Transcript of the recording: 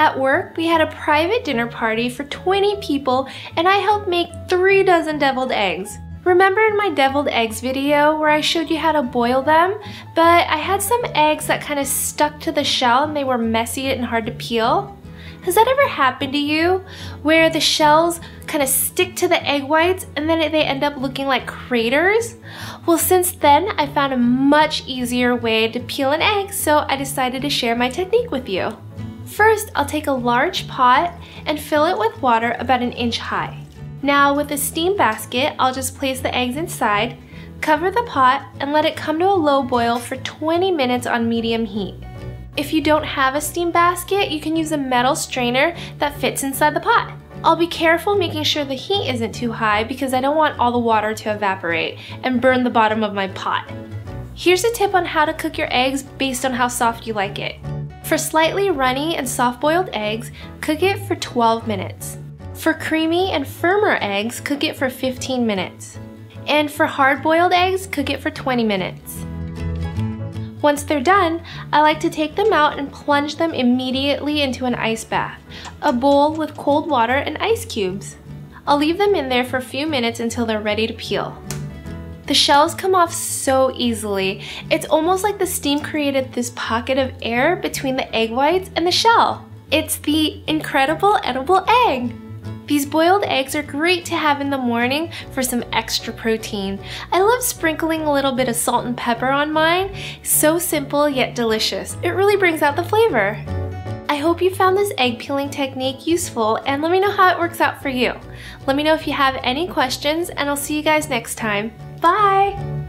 At work, we had a private dinner party for 20 people and I helped make 3 dozen deviled eggs. Remember in my deviled eggs video where I showed you how to boil them? But I had some eggs that kind of stuck to the shell and they were messy and hard to peel. Has that ever happened to you? Where the shells kind of stick to the egg whites and then they end up looking like craters? Well, since then, I found a much easier way to peel an egg, so I decided to share my technique with you. First, I'll take a large pot and fill it with water about an inch high. Now with a steam basket, I'll just place the eggs inside, cover the pot, and let it come to a low boil for 20 minutes on medium heat. If you don't have a steam basket, you can use a metal strainer that fits inside the pot. I'll be careful making sure the heat isn't too high because I don't want all the water to evaporate and burn the bottom of my pot. Here's a tip on how to cook your eggs based on how soft you like it. For slightly runny and soft-boiled eggs, cook it for 12 minutes. For creamy and firmer eggs, cook it for 15 minutes. And for hard-boiled eggs, cook it for 20 minutes. Once they're done, I like to take them out and plunge them immediately into an ice bath, a bowl with cold water and ice cubes. I'll leave them in there for a few minutes until they're ready to peel. The shells come off so easily. It's almost like the steam created this pocket of air between the egg whites and the shell. It's the incredible edible egg. These boiled eggs are great to have in the morning for some extra protein. I love sprinkling a little bit of salt and pepper on mine. So simple yet delicious. It really brings out the flavor. I hope you found this egg peeling technique useful and let me know how it works out for you. Let me know if you have any questions and I'll see you guys next time. Bye!